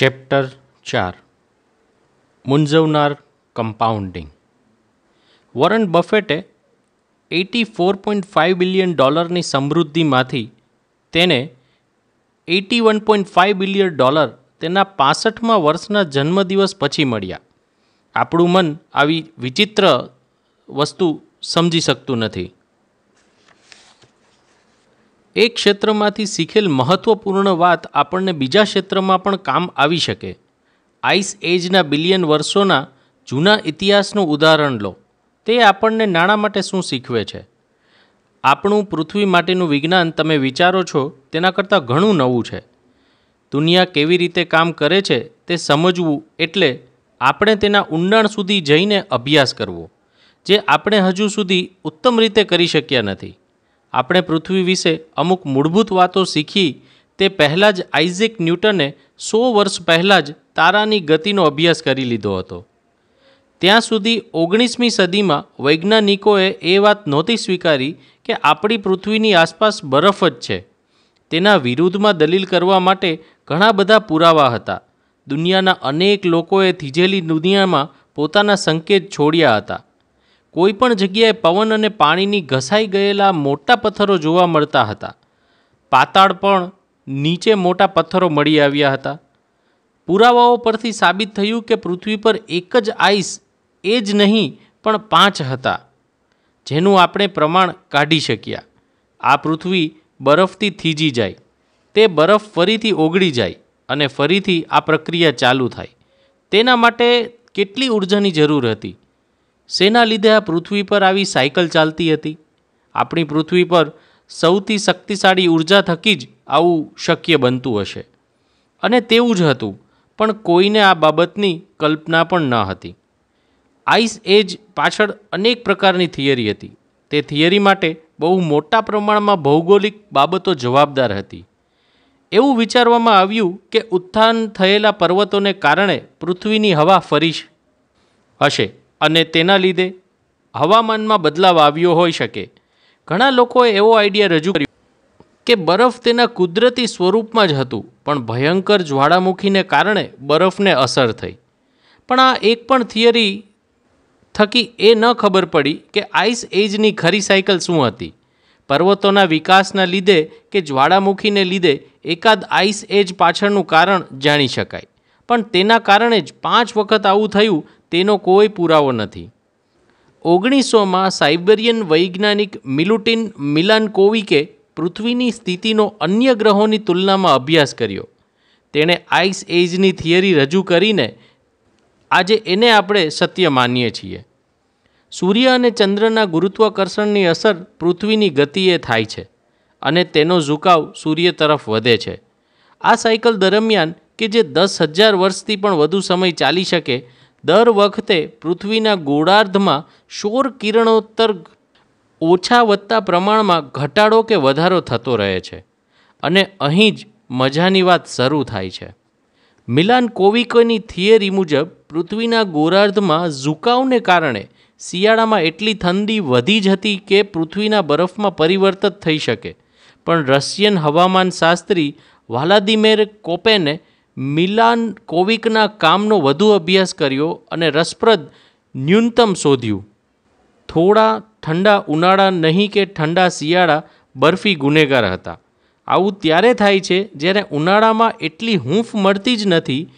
Chapter ચાર. મૂંઝવનાર compounding Warren બફેટે eighty four point five billion ડોલરની સમૃદ્ધિમાંથી તેને eighty one point five billion dollar તેના પાસઠમાં વર્ષના જન્મદિવસ પછી મળ્યા. આપણું મન આવી વિચિત્ર વસ્તુ સમજી શકતું નથી. એક ક્ષેત્રમાંથી શીખેલ મહત્વપૂર્ણ વાત આપણને બીજા ક્ષેત્રમાં પણ કામ આવી શકે. આઈસ એજના બિલિયન વર્ષોના જૂના ઇતિહાસનું ઉદાહરણ લો. તે આપણને નાણાં માટે શું શીખવે છે? આપણું પૃથ્વી માટેનું વિજ્ઞાન તમે વિચારો છો, તેના કરતાં ઘણું નવું છે. દુનિયા કેવી રીતે કામ કરે છે તે સમજવું એટલે આપણે તેના ઊંડાણ સુધી જઈને અભ્યાસ કરવો, જે આપણે હજુ સુધી ઉત્તમ રીતે કરી શક્યા નથી. આપણે પૃથ્વી વિશે અમુક મૂળભૂત વાતો શીખી તે પહેલાં જ આઇઝેક ન્યૂટને સો વર્ષ પહેલાં જ તારાની ગતિનો અભ્યાસ કરી લીધો હતો. ત્યાં સુધી ઓગણીસમી સદીમાં વૈજ્ઞાનિકોએ એ વાત નહોતી સ્વીકારી કે આપણી પૃથ્વીની આસપાસ બરફ જ છે. તેના વિરુદ્ધમાં દલીલ કરવા માટે ઘણા બધા પુરાવા હતા. દુનિયાના અનેક લોકોએ થીજેલી દુનિયામાં પોતાના સંકેત છોડ્યા હતા. કોઈ પણ જગ્યાએ પવન અને પાણીની ઘસાઈ ગયેલા મોટા પથ્થરો જોવા મળતા હતા. પાતાળ પણ નીચે મોટા પથ્થરો મળી આવ્યા હતા. પુરાવાઓ પરથી સાબિત થયું કે પૃથ્વી પર એક જ આઈસ એ જ નહીં, પણ પાંચ હતા, જેનું આપણે પ્રમાણ કાઢી શક્યા. આ પૃથ્વી બરફથી થીજી જાય. તે બરફ ફરીથી ઓગળી જાય અને ફરીથી આ પ્રક્રિયા ચાલુ થાય. તેના માટે કેટલી ઉર્જાની જરૂર હતી? શેના લીધે આ પૃથ્વી પર આવી સાયકલ ચાલતી હતી. આપણી પૃથ્વી પર સૌથી શક્તિશાળી ઊર્જા થકી જ આવું શક્ય બનતું હશે. અને તેવું જ હતું, પણ કોઈને આ બાબતની કલ્પના પણ ન હતી. આઈસ એજ પાછળ અનેક પ્રકારની થિયરી હતી. તે થિયરી માટે બહુ મોટા પ્રમાણમાં ભૌગોલિક બાબતો જવાબદાર હતી. એવું વિચારવામાં આવ્યું કે ઉત્થાન થયેલા પર્વતોને કારણે પૃથ્વીની હવા ફરી હશે. અને તેના લીધે હવામાનમાં બદલાવ આવ્યો હોઈ શકે. ઘણા લોકોએ એવો આઈડિયા રજૂ કર્યો કે બરફ તેના કુદરતી સ્વરૂપમાં જ હતું, પણ ભયંકર જ્વાળામુખીને કારણે બરફને અસર થઈ. પણ આ એક પણ થિયરી થકી એ ન ખબર પડી કે આઈસ એજની ખરી સાયકલ શું હતી. પર્વતોના વિકાસના લીધે કે જ્વાળામુખીને લીધે એકાદ આઈસ એજ પાછળનું કારણ જાણી શકાય. પણ તેના કારણે જ પાંચ વખત આવું થયું તેનો કોઈ પુરાવો નથી. ઓગણીસોમાં સાઇબેરિયન વૈજ્ઞાનિક મિલુટિન મિલાનકોવિકે પૃથ્વીની સ્થિતિનો અન્ય ગ્રહોની તુલનામાં અભ્યાસ કર્યો. તેણે આઈસ એજની થિયરી રજૂ કરીને આજે એને આપણે સત્ય માનીએ છીએ. સૂર્ય અને ચંદ્રના ગુરુત્વાકર્ષણની અસર પૃથ્વીની ગતિએ થાય છે અને તેનો ઝુકાવ સૂર્ય તરફ વધે છે. આ સાયકલ દરમિયાન કે જે દસ હજાર વર્ષથી પણ વધુ સમય ચાલી શકે દર વખતે પૃથ્વીના ગોળાર્ધમાં સૌર કિરણોત્તર ઓછા વધતા પ્રમાણમાં ઘટાડો કે વધારો થતો રહે છે અને અહીં જ મજાની વાત શરૂ થાય છે. મિલાન કોવિકોની થિયરી મુજબ પૃથ્વીના ગોળાર્ધમાં ઝુકાવને કારણે શિયાળામાં એટલી ઠંડી વધી જ હતી કે પૃથ્વીના બરફમાં પરિવર્તિત થઈ શકે. પણ રશિયન હવામાન શાસ્ત્રી વાલાદિમેર કોપેને મિલાન કોવિકના કામનો વધુ અભ્યાસ કર્યો અને રસપ્રદ ન્યૂનતમ શોધ્યું. થોડા ઠંડા ઉનાળા નહીં કે ઠંડા શિયાળા બરફી ગુનેગાર હતા. આવું ત્યારે થાય છે જ્યારે ઉનાળામાં એટલી હૂંફ મળતી જ નથી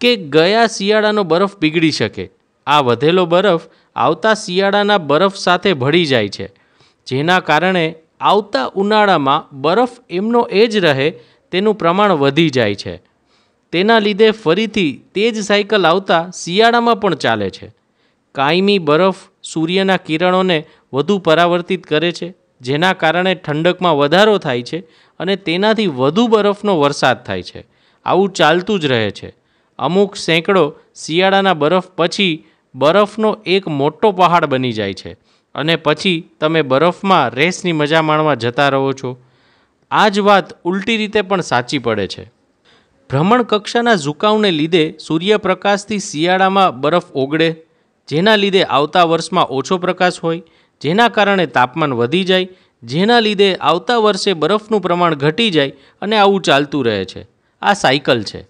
કે ગયા શિયાળાનો બરફ પીગળી શકે. આ વધેલો બરફ આવતા શિયાળાના બરફ સાથે ભળી જાય છે. જેના કારણે આવતા ઉનાળામાં બરફ એમનો એ જ રહે, તેનું પ્રમાણ વધી જાય છે. તેના લીધે ફરીથી તે જ સાયકલ આવતા શિયાળામાં પણ ચાલે છે. કાયમી બરફ સૂર્યના કિરણોને વધુ પરાવર્તિત કરે છે, જેના કારણે ઠંડકમાં વધારો થાય છે અને તેનાથી વધુ બરફનો વરસાદ થાય છે. આવું ચાલતું જ રહે છે. અમુક સેંકડો શિયાળાના બરફ પછી બરફનો એક મોટો પહાડ બની જાય છે અને પછી તમે બરફમાં રેસની મજા માણવા જતા રહો છો. આ જ વાત ઉલટી રીતે પણ સાચી પડે છે. ભ્રમણ કક્ષાના ઝુકાવને લીધે સૂર્યપ્રકાશથી શિયાળામાં બરફ ઓગળે, જેના લીધે આવતા વર્ષમાં ઓછો પ્રકાશ હોય, જેના કારણે તાપમાન વધી જાય, જેના લીધે આવતા વર્ષે બરફનું પ્રમાણ ઘટી જાય અને આવું ચાલતું રહે છે. આ સાયકલ છે.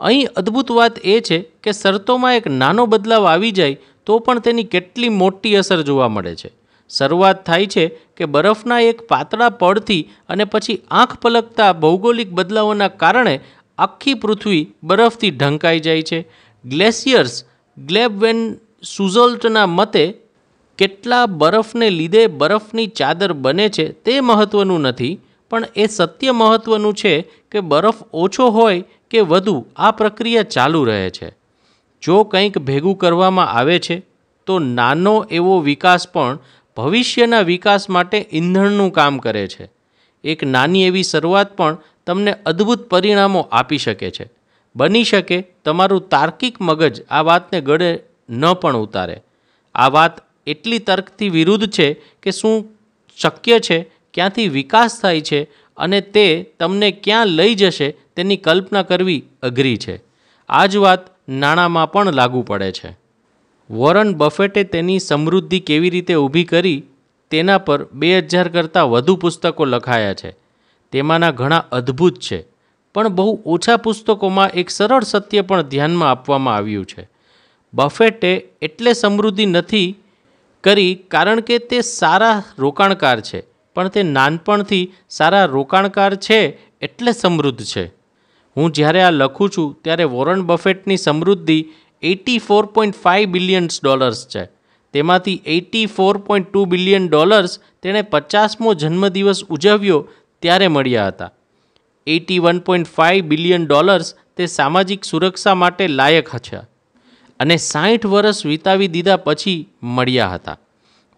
અહીં અદ્ભુત વાત એ છે કે શરતોમાં એક નાનો બદલાવ આવી જાય તો પણ તેની કેટલી મોટી અસર જોવા મળે છે. શરૂઆત થાય છે કે બરફના એક પાતળા પડથી અને પછી આંખ પલકતા ભૌગોલિક બદલાવોના કારણે આખી પૃથ્વી બરફથી ઢંકાઈ જાય છે. ગ્લેશિયર્સ ગ્લેબવેન સુઝોલ્ટના મતે કેટલા બરફને લીધે બરફની ચાદર બને છે તે મહત્ત્વનું નથી, પણ એ સત્ય મહત્ત્વનું છે કે બરફ ઓછો હોય કે વધુ આ પ્રક્રિયા ચાલુ રહે છે. જો કંઈક ભેગું કરવામાં આવે છે, તો નાનો એવો વિકાસ પણ ભવિષ્યના વિકાસ માટે ઈંધણનું કામ કરે છે. એક નાની એવી શરૂઆત પણ તમને અદ્ભુત પરિણામો આપી શકે છે. બની શકે તમારું તાર્કિક મગજ આ વાતને ગળે ન પણ ઉતારે. આ વાત એટલી તર્કથી વિરુદ્ધ છે કે શું શક્ય છે, ક્યાંથી વિકાસ થાય છે અને તે તમને ક્યાં લઈ જશે તેની કલ્પના કરવી અઘરી છે. આ જ વાત નાણાંમાં પણ લાગુ પડે છે. વોરન બફેટે તેની સમૃદ્ધિ કેવી રીતે ઊભી કરી તેના પર બે હજાર કરતાં વધુ પુસ્તકો લખાયા છે. તેમાંના ઘણા અદ્ભુત છે, પણ બહુ ઓછા પુસ્તકોમાં એક સરળ સત્ય પણ ધ્યાનમાં આપવામાં આવ્યું છે. બફેટે એટલે સમૃદ્ધિ નથી કરી કારણ કે તે સારા રોકાણકાર છે, પણ તે નાનપણથી સારા રોકાણકાર છે એટલે સમૃદ્ધ છે. હું જ્યારે આ લખું છું, ત્યારે વોરન બફેટની સમૃદ્ધિ eighty four point five billions dollars છે. તેમાંથી eighty four point two billion dollars તેણે પચાસમો જન્મદિવસ ઉજવ્યો ત્યારે મળ્યા હતા. Eighty one point five billion dollars તે સામાજિક સુરક્ષા માટે લાયક છે અને સાઠ વર્ષ વિતાવી દીધા પછી મળ્યા હતા.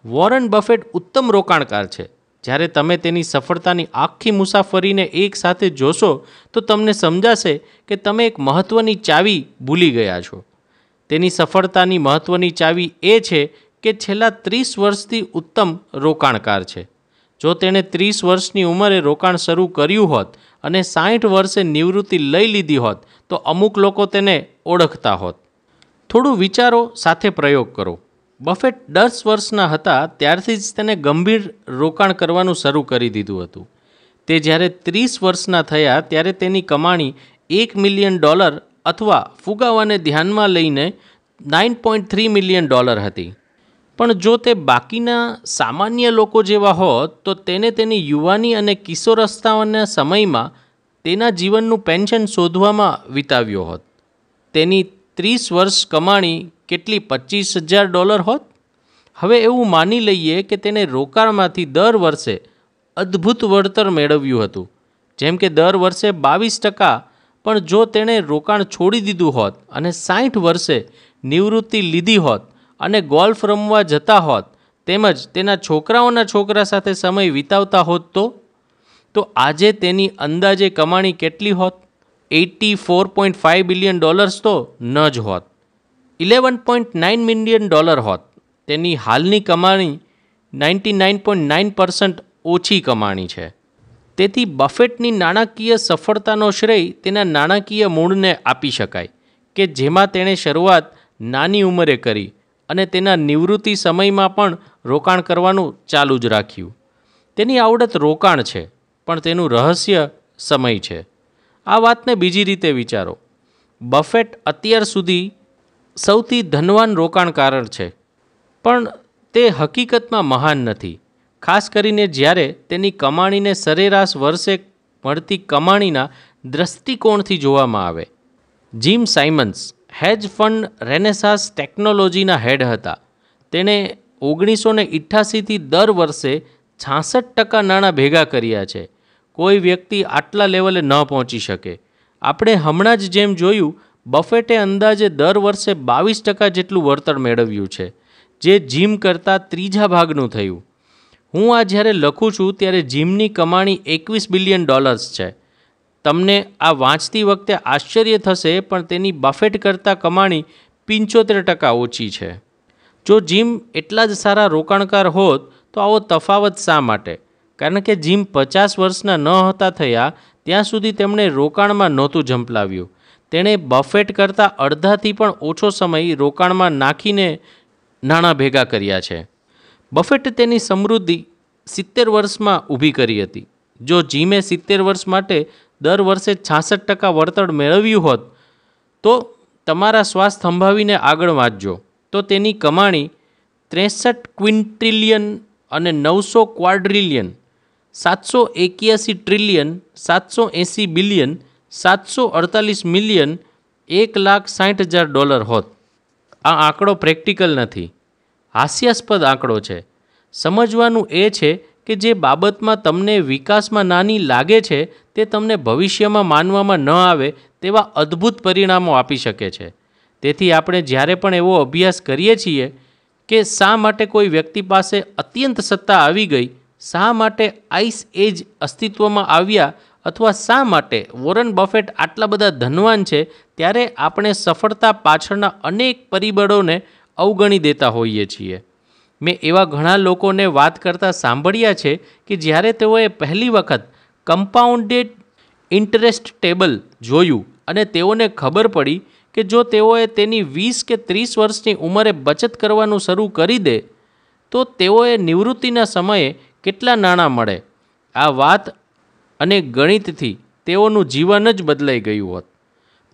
વોરન બફેટ ઉત્તમ રોકાણકાર છે. જ્યારે તમે તેની સફળતાની આખી મુસાફરીને એક સાથે જોશો, તો તમને સમજાશે કે તમે એક મહત્ત્વની ચાવી ભૂલી ગયા છો. તેની સફળતાની મહત્ત્વની ચાવી એ છે કે છેલ્લા ત્રીસ વર્ષથી ઉત્તમ રોકાણકાર છે. જો તેણે ત્રીસ વર્ષની ઉંમરે રોકાણ શરૂ કર્યું હોત અને સાઠ વર્ષે નિવૃત્તિ લઈ લીધી હોત, તો અમુક લોકો તેને ઓળખતા હોત. થોડું વિચારો સાથે પ્રયોગ કરો. બફેટ દસ વર્ષના હતા ત્યારથી જ તેને ગંભીર રોકાણ કરવાનું શરૂ કરી દીધું હતું. તે જ્યારે ત્રીસ વર્ષના થયા ત્યારે તેની કમાણી એક મિલિયન ડોલર અથવા ફુગાવાને ધ્યાનમાં લઈને nine point three million dollar હતી. પણ જો તે બાકીના સામાન્ય લોકો જેવા હોત, તો તેને તેની યુવાની અને કિશોરસ્થાના સમયમાં તેના જીવનનું પેન્શન શોધવામાં વિતાવ્યો હોત. તેની ત્રીસ વર્ષ કમાણી કેટલી પચીસ હજાર ડોલર હોત? હવે એવું માની લઈએ કે તેને રોકાણમાંથી દર વર્ષે અદ્ભુત વળતર મેળવ્યું હતું. જેમ કે દર વર્ષે બાવીસ ટકા, પણ જો તેણે રોકાણ છોડી દીધું હોત અને સાઠ વર્ષે નિવૃત્તિ લીધી હોત અને ગોલ્ફ રમવા જતા હોત, તેમજ તેના છોકરાઓના છોકરા સાથે સમય વિતાવતા હોત તો? તો આજે તેની અંદાજે કમાણી કેટલી હોત? Eighty four point five billion dollars તો ન જ હોત. Eleven point nine million dollar હોત. તેની હાલની કમાણી ninety nine point nine percent ઓછી કમાણી છે. તેથી બફેટની નાણાકીય સફળતાનો શ્રેય તેના નાણાકીય મૂળને આપી શકાય, કે જેમાં તેણે શરૂઆત નાની ઉંમરે કરી અને તેના નિવૃત્તિ સમયમાં પણ રોકાણ કરવાનું ચાલુ જ રાખ્યું. તેની આવડત રોકાણ છે, પણ તેનું રહસ્ય સમય છે. આ વાતને બીજી રીતે વિચારો. બફેટ અત્યાર સુધી સૌથી ધનવાન રોકાણકાર છે, પણ તે હકીકતમાં મહાન નથી. ખાસ કરીને જ્યારે તેની કમાણીને સરેરાશ વર્ષે મળતી કમાણીના દૃષ્ટિકોણથી જોવામાં આવે. Jim Simons hedge fund Renaissance ટેકનોલોજીના હેડ હતા. તેણે ઓગણીસો ને ઇઠ્યાસીથી દર વર્ષે છાસઠ ટકા નાણાં ભેગા કર્યા છે. કોઈ વ્યક્તિ આટલા લેવલે ન પહોંચી શકે. આપણે હમણાં જ જેમ જોયું, બફેટે અંદાજે દર વર્ષે બાવીસ ટકા જેટલું વળતર મેળવ્યું છે, જે જીમ કરતાં ત્રીજા ભાગનું થયું. હું આ જ્યારે લખું છું, ત્યારે જીમની કમાણી એકવીસ બિલિયન ડોલર્સ છે. તમને આ વાંચતી વખતે આશ્ચર્ય થશે, પણ તેની બફેટ કરતાં કમાણી પંચોતેર ટકા ઓછી છે. જો જીમ એટલા જ સારા રોકાણકાર હોત, તો આવો તફાવત શા માટે? કારણ કે જીમ પચાસ વર્ષના ન હતા થયા, ત્યાં સુધી તેમણે રોકાણમાં નહોતું ઝંપલાવ્યું. તેણે બફેટ કરતાં અડધાથી પણ ઓછો સમય રોકાણમાં નાખીને નાણાં ભેગા કર્યા છે. બફેટ તેની સમૃદ્ધિ સિત્તેર વર્ષમાં ઊભી કરી હતી. જો જીમે સિત્તેર વર્ષ માટે દર વર્ષે છાસઠ ટકા વળતર મેળવ્યું હોત, તો તમારા શ્વાસ થંભાવીને આગળ વાંચજો. તો તેની કમાણી ત્રેસઠ ક્વિન્ટ્રિલિયન અને નવસો ક્વાડ્રિલિયન, સાતસો એક્યાસી ટ્રિલિયન, સાતસો એંસી બિલિયન, સાતસો અડતાલીસ મિલિયન, એક લાખ સાઠ હજાર ડોલર હોત. આ આંકડો પ્રેક્ટિકલ નથી. હાસ્યાસ્પદ આંકડો છે. સમજવાનું એ છે કે જે બાબતમાં તમને વિકાસમાં નાની લાગે છે, તે તમને ભવિષ્યમાં માનવામાં ન આવે, તેવા અદ્ભુત પરિણામો આપી શકે છે. તેથી આપણે જ્યારે પણ એવો અભ્યાસ કરીએ છીએ કે શા માટે કોઈ વ્યક્તિ પાસે અત્યંત સત્તા આવી ગઈ, શા માટે આઈસ એજ અસ્તિત્વમાં આવ્યા અથવા શા માટે વોરન બફેટ આટલા બધા ધનવાન છે, ત્યારે આપણે સફળતા પાછળના અનેક પરિબળોને અવગણી દેતા હોઈએ છીએ. મેં એવા ઘણા લોકોને વાત કરતાં સાંભળ્યા છે કે જ્યારે તેઓએ પહેલી વખત કમ્પાઉન્ડેડ ઇન્ટરેસ્ટ ટેબલ જોયું અને તેઓને ખબર પડી કે જો તેઓએ તેની વીસ કે ત્રીસ વર્ષની ઉંમરે બચત કરવાનું શરૂ કરી દે, તો તેઓએ નિવૃત્તિના સમયે કેટલા નાણાં મળે? આ વાત અને ગણિતથી તેઓનું જીવન જ બદલાઈ ગયું હોત.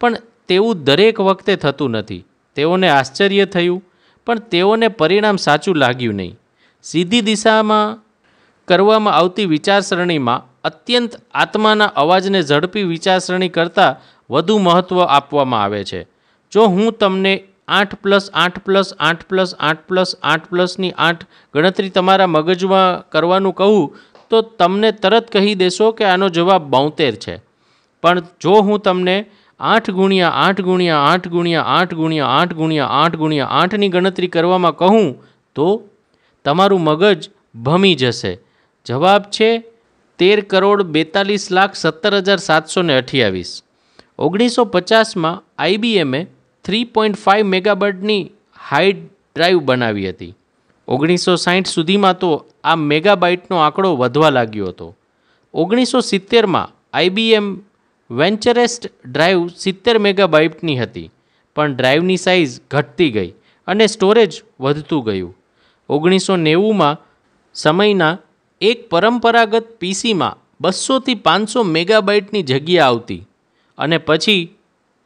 પણ તેવું દરેક વખતે થતું નથી. તેઓને આશ્ચર્ય થયું પણ તેઓને પરિણામ સાચું લાગ્યું નહીં. સીધી દિશામાં કરવામાં આવતી વિચારસરણીમાં અત્યંત આત્માના અવાજને ઝડપી વિચારસરણી કરતાં વધુ મહત્ત્વ આપવામાં આવે છે. જો હું તમને આઠ પ્લસ આઠ પ્લસ આઠ પ્લસ આઠ પ્લસ આઠ પ્લસની આઠ ગણતરી તમારા મગજમાં કરવાનું કહું, તો તમને તરત કહી દેશો કે આનો જવાબ બોતેર છે. પણ જો હું તમને આઠ ગુણ્યા આઠ ગુણ્યા આઠ ગુણ્યા આઠ ગુણ્યા આઠ ગુણ્યા આઠ ગુણ્યા આઠની ગણતરી કરવામાં કહું તો તમારું મગજ ભમી જશે. જવાબ છે તેર કરોડ બેતાલીસ લાખ સત્તર હજાર સાતસો ને અઠ્યાવીસ. ઓગણીસો પચાસમાં આઈબીએમે થ્રી પોઈન્ટ ફાઇવ મેગાબાઇટની હાઈ ડ્રાઈવ બનાવી હતી. ઓગણીસો સાહીઠ સુધીમાં તો આ મેગાબાઇટનો આંકડો વધવા લાગ્યો હતો. ઓગણીસો સિત્તેરમાં આઈબીએમ વેન્ચરેસ્ટ ડ્રાઈવ સિત્તેર મેગાબાઇટની હતી, પણ ડ્રાઈવની સાઇઝ ઘટતી ગઈ અને સ્ટોરેજ વધતું ગયું. ઓગણીસો નેવુંમાં સમયના એક પરંપરાગત પીસીમાં બસોથી પાંચસો મેગાબાઇટની જગ્યા આવતી અને પછી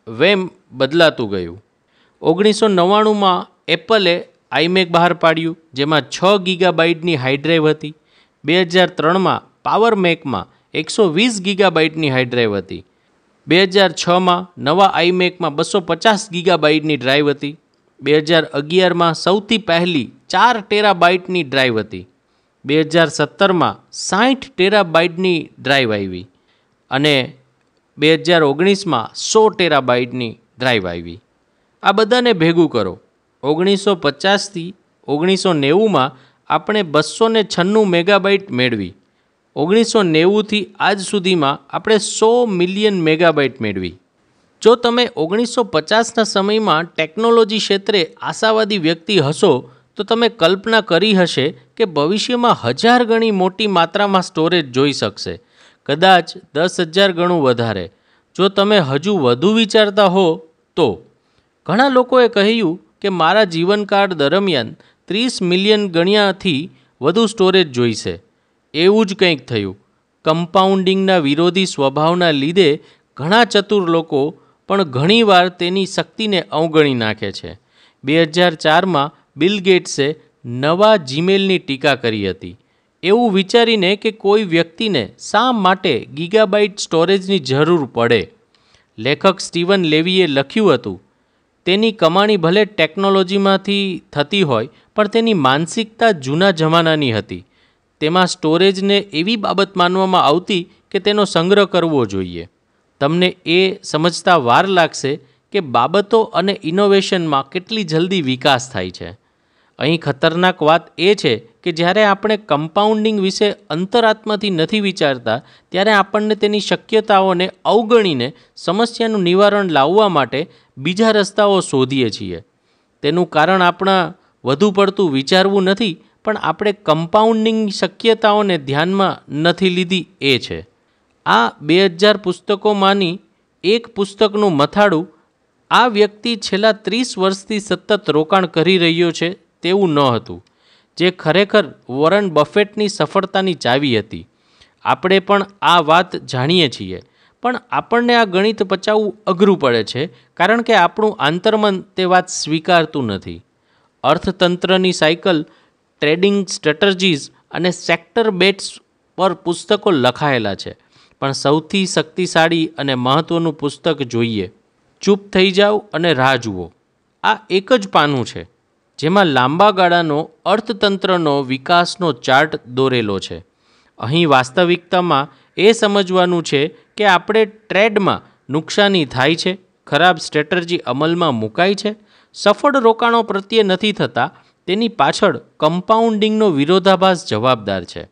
વેમ બદલાતું ગયું. ઓગણીસો નવ્વાણુંમાં એપલે આઈમેક બહાર પાડ્યું, જેમાં છ ગીગાબાઇટની હાઈડ્રાઈવ હતી. બે હજાર ત્રણમાં પાવર મેકમાં એકસો વીસ ગીગાબાઇટની હાઈડ્રાઈવ હતી. બે હજાર છમાં નવા આઈમેકમાં બસો પચાસ ગીગાબાઇટની ડ્રાઈવ હતી. બે હજાર અગિયારમાં સૌથી પહેલી ચાર ટેરાબાઇટની ડ્રાઈવ હતી. બે હજાર સત્તરમાં સાઠ ટેરાબાઇટની ડ્રાઈવ આવી અને બે હજાર ઓગણીસમાં સો ટેરાબાઇટની ડ્રાઈવ આવી. આ બધાને ભેગું કરો. ઓગણીસો પચાસથી ઓગણીસો નેવુંમાં આપણે બસો છન્નું મેગાબાઇટ મેળવી. ઓગણીસો નેવુંથી આજ સુધીમાં આપણે સો મિલિયન મેગાબાઇટ મેળવી. જો તમે ઓગણીસો પચાસના સમયમાં ટેકનોલોજી ક્ષેત્રે આશાવાદી વ્યક્તિ હશો, તો તમે કલ્પના કરી હશે કે ભવિષ્યમાં હજાર ગણી મોટી માત્રામાં સ્ટોરેજ જોઈ શકશે. કદાચ દસ હજાર ગણું વધારે. જો તમે હજુ વધુ વિચારતા હો, તો. ઘણા લોકોએ કહ્યું કે મારા જીવનકાળ દરમિયાન ત્રીસ મિલિયન ગણ્યાથી વધુ સ્ટોરેજ જોઈશે. એવું જ કંઈક થયું. કમ્પાઉન્ડિંગના વિરોધી સ્વભાવના લીધે ઘણા ચતુર લોકો પણ ઘણીવાર તેની શક્તિને અવગણી નાખે છે. બે હજાર ચારમાં બિલ ગેટ્સે નવા જીમેલની ટીકા કરી હતી. એવું વિચારીને કે કોઈ વ્યક્તિને શા માટે ગીગાબાઇટ સ્ટોરેજની જરૂર પડે. લેખક સ્ટીવન લેવીએ લખ્યું હતું, તેની કમાણી ભલે ટેકનોલોજીમાંથી થતી હોય, પણ તેની માનસિકતા જૂના જમાનાની હતી. તેમાં સ્ટોરેજને એવી બાબત માનવામાં આવતી કે તેનો સંગ્રહ કરવો જોઈએ. તમને એ સમજતા વાર લાગશે કે બાબતો અને ઇનોવેશનમાં કેટલી જલ્દી વિકાસ થાય છે. અહીં ખતરનાક વાત એ છે કે જ્યારે આપણે કમ્પાઉન્ડિંગ વિશે અંતરાત્માથી નથી વિચારતા, ત્યારે આપણને તેની શક્યતાઓને અવગણીને સમસ્યાનું નિવારણ લાવવા માટે બીજા રસ્તાઓ શોધીએ છીએ. તેનું કારણ આપણા વધુ પડતું વિચારવું નથી પણ આપણે કમ્પાઉન્ડિંગ શક્યતાઓને ધ્યાનમાં નથી લીધી એ છે. આ બે હજાર પુસ્તકોમાંની એક પુસ્તકનું મથાળું આ વ્યક્તિ છેલ્લા ત્રીસ વર્ષથી સતત રોકાણ કરી રહ્યો છે તેવું ન હતું, જે ખરેખર વોરન બફેટની સફળતાની ચાવી હતી. આપણે પણ આ વાત જાણીએ છીએ, પણ આપણને આ ગણિત પચાવવું અઘરું પડે છે, કારણ કે આપણું આંતરમન તે વાત સ્વીકારતું નથી. અર્થતંત્રની સાયકલ ટ્રેડિંગ સ્ટ્રેટર્જીઝ અને સેક્ટર બેટ્સ પર પુસ્તકો લખાયેલા છે. પણ સૌથી શક્તિશાળી અને મહત્ત્વનું પુસ્તક જોઈએ. ચૂપ થઈ જાઓ અને રાહ જુઓ. આ એક જ પાનું છે, જેમાં લાંબા ગાળાનો અર્થતંત્રનો વિકાસનો ચાર્ટ દોરેલો છે. અહીં વાસ્તવિકતામાં એ સમજવાનું છે કે આપણે ટ્રેડમાં નુકસાની થાય છે, ખરાબ સ્ટ્રેટર્જી અમલમાં મુકાય છે, સફળ રોકાણો પ્રત્યે નથી થતા તેની પાછળ કમ્પાઉન્ડિંગનો વિરોધાભાસ જવાબદાર છે.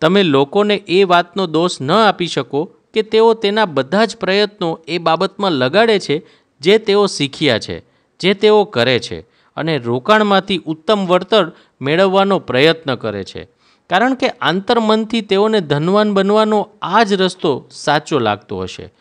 તમે લોકોને એ વાતનો દોષ ન આપી શકો કે તેઓ તેના બધા જ પ્રયત્નો એ બાબતમાં લગાડે છે જે તેઓ શીખ્યા છે, જે તેઓ કરે છે અને રોકાણમાંથી ઉત્તમ વળતર મેળવવાનો પ્રયત્ન કરે છે. કારણ કે આંતરમનથી તેઓને ધનવાન બનવાનો આ જ રસ્તો સાચો લાગતો હશે.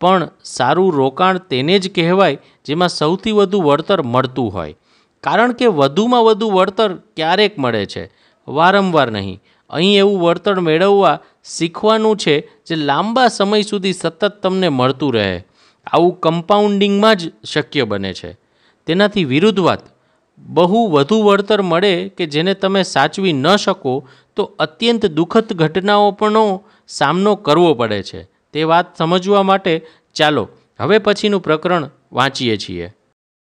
પણ સારું રોકાણ તેને જ કહેવાય જેમાં સૌથી વધુ વળતર મળતું હોય. કારણ કે વધુમાં વધુ વળતર ક્યારેક મળે છે. વારંવાર નહીં. અહીં એવું વળતર મેળવવા શીખવાનું છે જે લાંબા સમય સુધી સતત તમને મળતું રહે. આવું કમ્પાઉન્ડિંગમાં જ શક્ય બને છે. તેનાથી વિરુદ્ધ વાત બહુ વધુ વળતર મળે કે જેને તમે સાચવી ન શકો તો અત્યંત દુઃખદ ઘટનાઓ પણનો સામનો કરવો પડે છે. તે વાત સમજવા માટે ચાલો હવે પછીનું પ્રકરણ વાંચીએ છીએ.